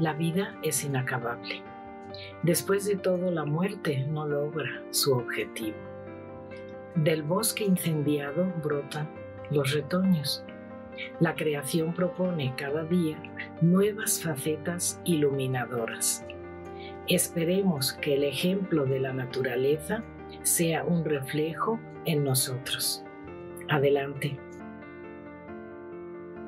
La vida es inacabable. Después de todo, la muerte no logra su objetivo. Del bosque incendiado brotan los retoños. La creación propone cada día nuevas facetas iluminadoras. Esperemos que el ejemplo de la naturaleza sea un reflejo en nosotros. Adelante.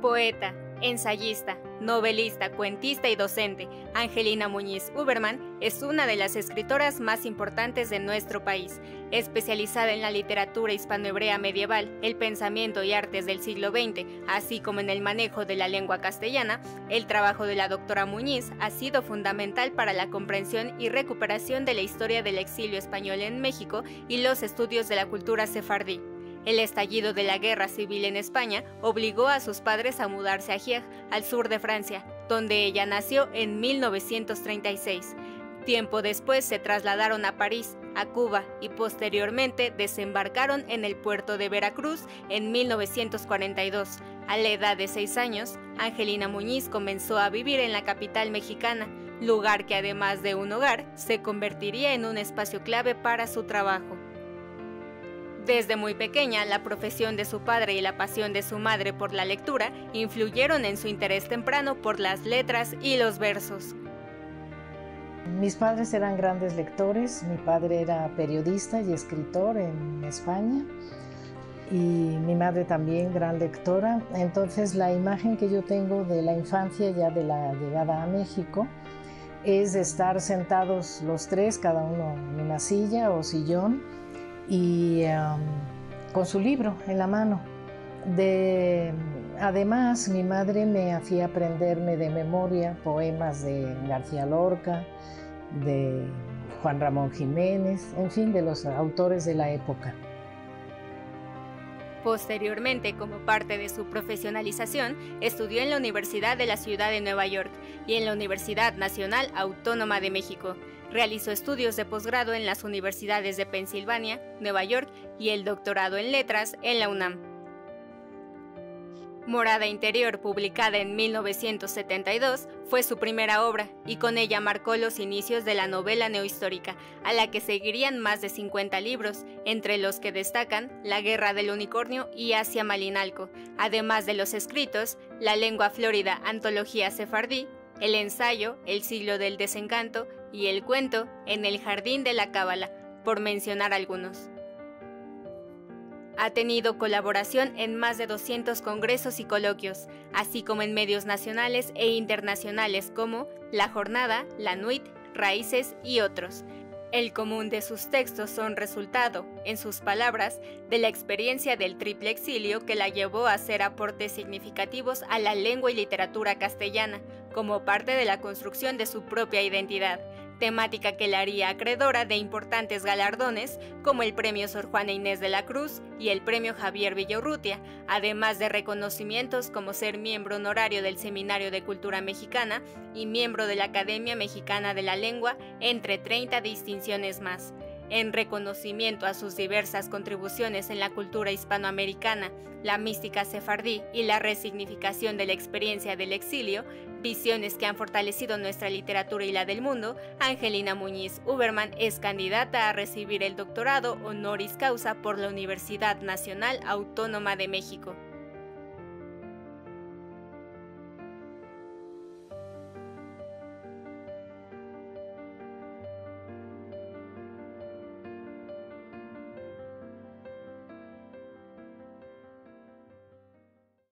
Poeta, ensayista, novelista, cuentista y docente, Angelina Muñiz Uberman es una de las escritoras más importantes de nuestro país. Especializada en la literatura hispanohebrea medieval, el pensamiento y artes del siglo XX, así como en el manejo de la lengua castellana, el trabajo de la doctora Muñiz ha sido fundamental para la comprensión y recuperación de la historia del exilio español en México y los estudios de la cultura sefardí. El estallido de la guerra civil en España obligó a sus padres a mudarse a Gier, al sur de Francia, donde ella nació en 1936. Tiempo después se trasladaron a París, a Cuba y posteriormente desembarcaron en el puerto de Veracruz en 1942. A la edad de seis años, Angelina Muñiz comenzó a vivir en la capital mexicana, lugar que además de un hogar, se convertiría en un espacio clave para su trabajo. Desde muy pequeña, la profesión de su padre y la pasión de su madre por la lectura influyeron en su interés temprano por las letras y los versos. Mis padres eran grandes lectores, mi padre era periodista y escritor en España y mi madre también gran lectora, entonces la imagen que yo tengo de la infancia ya de la llegada a México es estar sentados los tres, cada uno en una silla o sillón, y con su libro en la mano. De, además, mi madre me hacía aprenderme de memoria poemas de García Lorca, de Juan Ramón Jiménez, en fin, de los autores de la época. Posteriormente, como parte de su profesionalización, estudió en la Universidad de la Ciudad de Nueva York y en la Universidad Nacional Autónoma de México. Realizó estudios de posgrado en las universidades de Pensilvania, Nueva York y el doctorado en letras en la UNAM. Morada Interior, publicada en 1972, fue su primera obra y con ella marcó los inicios de la novela neohistórica, a la que seguirían más de 50 libros, entre los que destacan La Guerra del Unicornio y Asia Malinalco, además de los escritos La Lengua Florida, Antología Sefardí, el ensayo El siglo del desencanto y el cuento En el Jardín de la Cábala, por mencionar algunos. Ha tenido colaboración en más de 200 congresos y coloquios, así como en medios nacionales e internacionales como La Jornada, La Nuit, Raíces y otros. El común de sus textos son resultado, en sus palabras, de la experiencia del triple exilio que la llevó a hacer aportes significativos a la lengua y literatura castellana, como parte de la construcción de su propia identidad, temática que la haría acreedora de importantes galardones como el Premio Sor Juana Inés de la Cruz y el Premio Javier Villorrutia, además de reconocimientos como ser miembro honorario del Seminario de Cultura Mexicana y miembro de la Academia Mexicana de la Lengua, entre 30 distinciones más en reconocimiento a sus diversas contribuciones en la cultura hispanoamericana, la mística sefardí y la resignificación de la experiencia del exilio, visiones que han fortalecido nuestra literatura y la del mundo, Angelina Muñiz Uberman es candidata a recibir el doctorado honoris causa por la Universidad Nacional Autónoma de México.